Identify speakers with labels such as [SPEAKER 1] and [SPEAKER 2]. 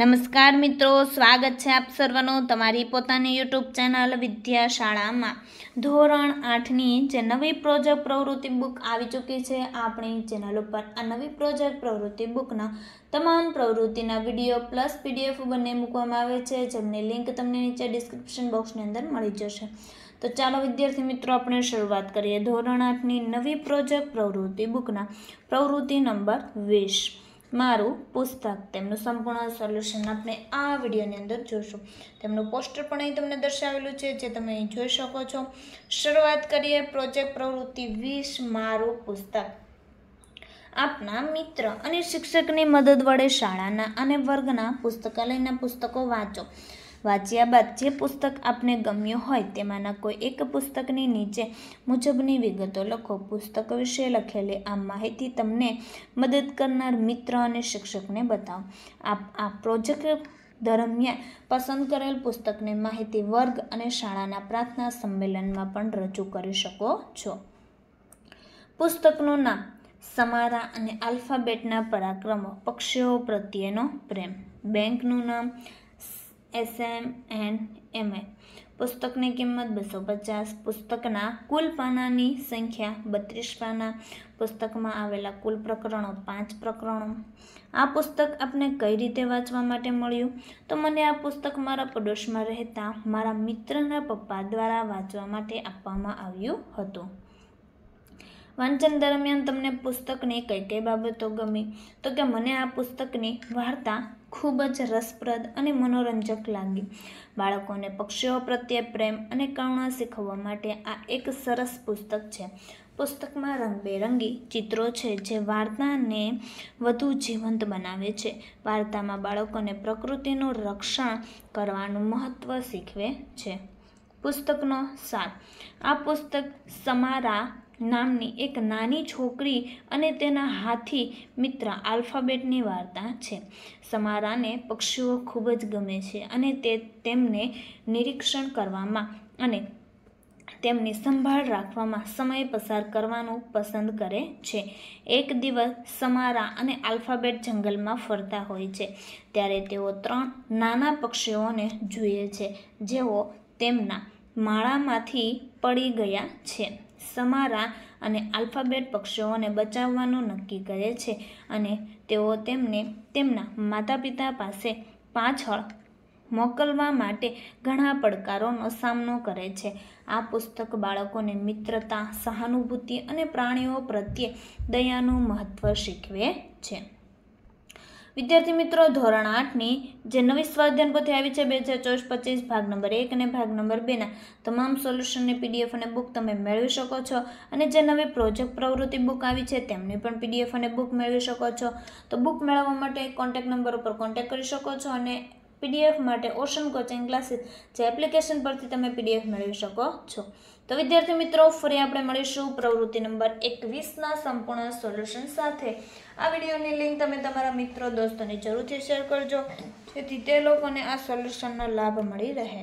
[SPEAKER 1] નમસ્કાર મિત્રો, સ્વાગત છે આપ સર્વનું તમારી પોતાની યુટ્યુબ ચેનલ વિદ્યાશાળામાં. ધોરણ આઠની જે નવી પ્રોજેક્ટ પ્રવૃત્તિ બુક આવી ચૂકી છે, આપણી ચેનલ ઉપર આ નવી પ્રોજેક્ટ પ્રવૃત્તિ બુકના તમામ પ્રવૃત્તિના વીડિયો પ્લસ પીડીએફ બંને મૂકવામાં આવે છે, જેમની લિંક તમને નીચે ડિસ્ક્રિપ્શન બોક્સની અંદર મળી જશે. તો ચાલો વિદ્યાર્થી મિત્રો, આપણે શરૂઆત કરીએ. ધોરણ આઠની નવી પ્રોજેક્ટ પ્રવૃત્તિ બુકના પ્રવૃત્તિ નંબર વીસ. મારું પુસ્તક, તેમનું સંપૂર્ણ સોલ્યુશન આપણે આ વિડીયોની અંદર જોશું. તેમનું પોસ્ટર પણ અહીં તમને દર્શાવેલું છે, જે તમે અહીં જોઈ શકો છો. શરૂઆત કરીએ પ્રોજેક્ટ પ્રવૃત્તિ વીસ, મારું પુસ્તક. આપના મિત્ર અને શિક્ષકની મદદ વડે શાળાના અને વર્ગના પુસ્તકાલયના પુસ્તકો વાંચો. વાંચ્યા બાદ જે પુસ્તક આપને ગમ્યું હોય તેમાંના કોઈ એક પુસ્તકની નીચે મુજબની વિગતો લખો. પુસ્તક વિશે લખેલી આ માહિતી તમને મદદ કરનાર મિત્ર અને શિક્ષકને બતાવો. આપ આ પ્રોજેક્ટ દરમિયાન પસંદ કરેલ પુસ્તકની માહિતી વર્ગ અને શાળાના પ્રાર્થના સંમેલનમાં પણ રજૂ કરી શકો છો. પુસ્તકનું નામ, સમારા અને આલ્ફાબેટના પરાક્રમો, પક્ષીઓ પ્રત્યેનો પ્રેમ. બેંકનું નામ એસ એમ એન એમ પુસ્તકની કિંમત બસો પચાસ, પુસ્તકના કુલ પાનાની સંખ્યા બત્રીસ પાના, પુસ્તકમાં આવેલા કુલ પ્રકરણો પાંચ પ્રકરણો. આ પુસ્તક આપને કઈ રીતે વાંચવા માટે મળ્યું? તો મને આ પુસ્તક મારા પડોશમાં રહેતા મારા મિત્રના પપ્પા દ્વારા વાંચવા માટે આપવામાં આવ્યું હતું. વાંચન દરમિયાન તમને પુસ્તકની કઈ કઈ બાબતો ગમી? તો કે મને આ પુસ્તકની વાર્તા ખૂબ જ રસપ્રદ અને મનોરંજક લાગી. બાળકોને પક્ષીઓ પ્રત્યે પ્રેમ અને કરુણા શીખવવા માટે આ એક સરસ પુસ્તક છે. પુસ્તકમાં રંગબેરંગી ચિત્રો છે જે વાર્તાને વધુ જીવંત બનાવે છે. વાર્તામાં બાળકોને પ્રકૃતિનું રક્ષણ કરવાનું મહત્ત્વ શીખવે છે. પુસ્તકનો સાર. આ પુસ્તક સમારા નામની એક નાની છોકરી અને તેના હાથી મિત્ર આલ્ફાબેટની વાર્તા છે. સમારાને પક્ષીઓ ખૂબ જ ગમે છે અને તે તેમને નિરીક્ષણ કરવામાં અને તેમની સંભાળ રાખવામાં સમય પસાર કરવાનું પસંદ કરે છે. એક દિવસ સમારા અને આલ્ફાબેટ જંગલમાં ફરતા હોય છે. ત્યારે તેઓ ત્રણ નાના પક્ષીઓને જુએ છે જેઓ તેમના માળામાંથી પડી ગયા છે. સમારા અને આલ્ફાબેટ પક્ષીઓને બચાવવાનું નક્કી કરે છે અને તેઓ તેમને તેમના માતા પિતા પાસે પાછળ મોકલવા માટે ઘણા પડકારોનો સામનો કરે છે. આ પુસ્તક બાળકોને મિત્રતા, સહાનુભૂતિ અને પ્રાણીઓ પ્રત્યે દયાનું મહત્ત્વ શીખવે છે. વિદ્યાર્થી મિત્રો, ધોરણ આઠની જે નવી સ્વાધ્યાયન પોથી આવી છે, બે હજાર ચોવીસ પચીસ, ભાગ નંબર એક અને ભાગ નંબર બેના, તમામ સોલ્યુશનની પીડીએફ અને બુક તમે મેળવી શકો છો. અને જે નવી પ્રોજેક્ટ પ્રવૃત્તિ બુક આવી છે, તેમની પણ પીડીએફ અને બુક મેળવી શકો છો. તો બુક મેળવવા માટે કોન્ટેક્ટ નંબર ઉપર કોન્ટેક્ટ કરી શકો છો અને પીડીએફ માટે ઓશન કોચિંગ ક્લાસીસ જે એપ્લિકેશન પરથી તમે પીડીએફ મેળવી શકો છો. તો વિદ્યાર્થી મિત્રો, ફરી આપણે મળીશું પ્રવૃત્તિ નંબર એકવીસના સંપૂર્ણ સોલ્યુશન સાથે. આ વિડીયોની લિંક તમે તમારા મિત્રો, દોસ્તોને જરૂરથી શેર કરજો. જેથી તે લોકોને આ સોલ્યુશનનો લાભ મળી રહે.